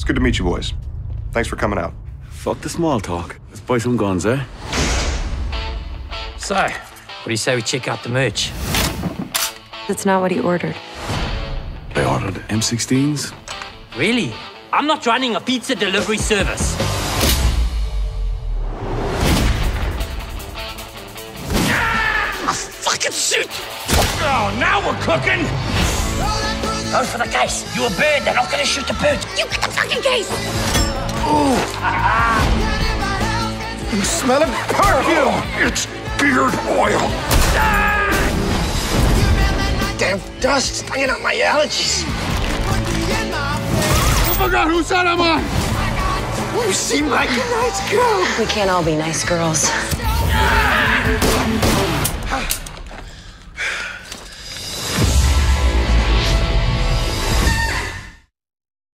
It's good to meet you boys. Thanks for coming out. Fuck the small talk. Let's buy some guns, eh? So, what do you say we check out the merch? That's not what he ordered. They ordered M16s. Really? I'm not running a pizza delivery service. A fucking suit! Oh, now we're cooking! Go for the case. You're a bird, they're not gonna shoot the bird. You get the fucking case! Ooh. You smell it? Perfume! It's beard oil. Damn dust stinging up my allergies. I forgot whose side I'm on! You seem like a nice girl. We can't all be nice girls.